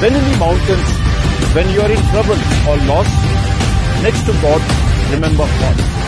When in the mountains, when you are in trouble or lost, next to God, remember God.